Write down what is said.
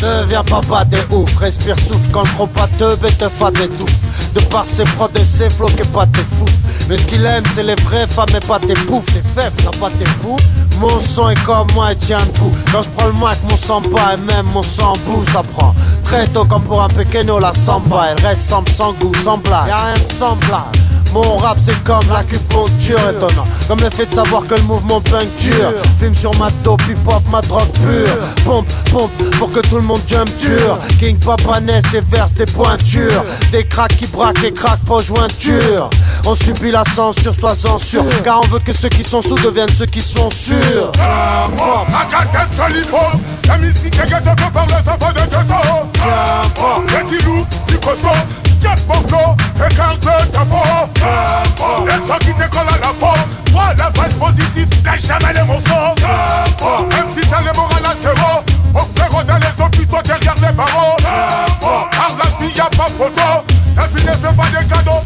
Deviens papa des ouf, respire souffle quand le pas te bête fa d'étouffe. De par ses flots que pas tes fous. Mais ce qu'il aime c'est les vraies femmes et pas tes poufs. T'es faible, t'as pas tes fous. Mon son est comme moi et tient le coup. Quand je prends le mic, mon sang bat et même mon sang boue, ça prend. Très tôt comme pour un pequeño la samba. Elle reste sans, sans goût, sans blague. Y'a rien de semblable. Mon rap c'est comme l'acupuncture étonnant Comme le fait de savoir que le mouvement puncture Fume sur ma dope, hip hop, ma drogue pure. Pompe, pompe, pour que tout le monde jump dur. King Papa naisse et verse des pointures. Des cracks qui braquent et craquent pas jointure On subit la censure, sois sûr. Car on veut que ceux qui sont sous deviennent ceux qui sont sûrs positif, lâche jamais les morceaux. Oh, même si t'as les morales à zéro, offert dans les hôpitaux derrière les barreaux. Oh. Par la vie, y'a pas photo, la vie ne fait pas des cadeaux.